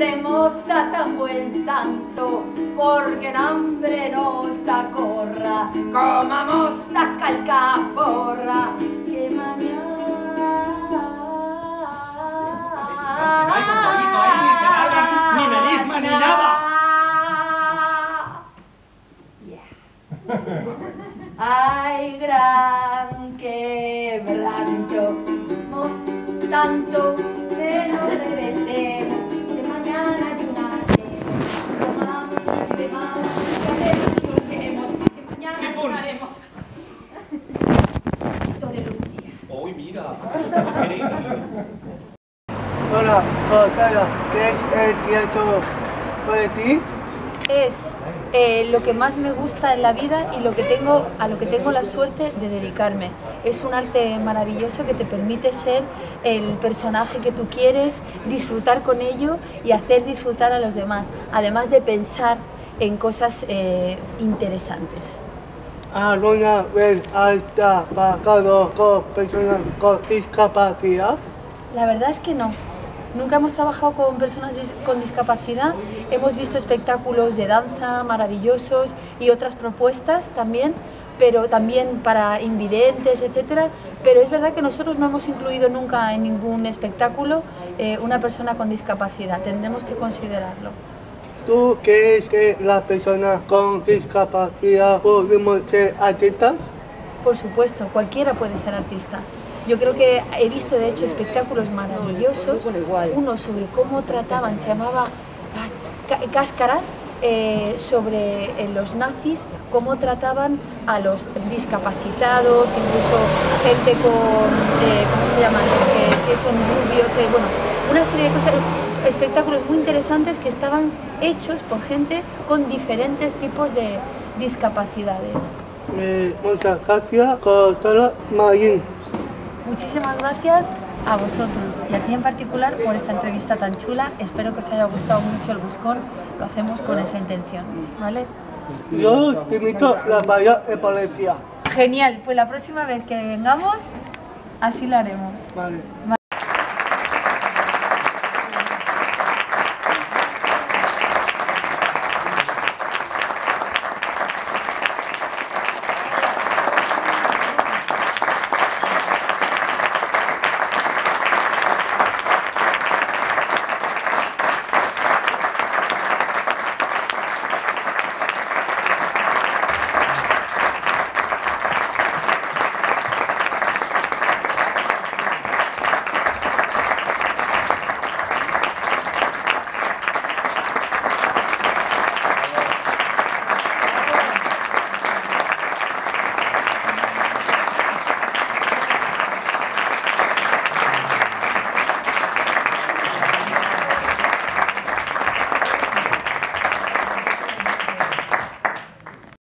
remoza tan buen santo, porque en hambre nos acorra, comamos a calcaporra, que mañana... ni melisma, ni nada. Ay, gran quebranto, no tanto Hola, Rosana, ¿qué es el teatro para ti? es eh, lo que más me gusta en la vida y a lo que tengo la suerte de dedicarme. Es un arte maravilloso que te permite ser el personaje que tú quieres, disfrutar con ello y hacer disfrutar a los demás, además de pensar en cosas eh, interesantes. ¿Alguna vez has trabajado con personas con discapacidad? La verdad es que no. Nunca hemos trabajado con personas con discapacidad. Hemos visto espectáculos de danza maravillosos y otras propuestas también, pero también para invidentes, etcétera. Pero es verdad que nosotros no hemos incluido nunca en ningún espectáculo eh, una persona con discapacidad. Tendremos que considerarlo. ¿Tú crees que las personas con discapacidad podemos ser artistas? Por supuesto, cualquiera puede ser artista. Yo creo que he visto de hecho espectáculos maravillosos, uno sobre cómo trataban, se llamaba Cá- Cáscaras, eh, sobre eh, los nazis, cómo trataban a los discapacitados, incluso gente con, eh, ¿cómo se llaman?, que, son rubios, bueno, una serie de cosas, espectáculos muy interesantes que estaban hechos por gente con diferentes tipos de discapacidades. Eh, muchas gracias, doctora Marín. Muchísimas gracias a vosotros y a ti en particular por esta entrevista tan chula. Espero que os haya gustado mucho el buscón. Lo hacemos con esa intención, ¿vale? Yo te invito a la playa de Valencia. Genial, pues la próxima vez que vengamos, así lo haremos. Vale.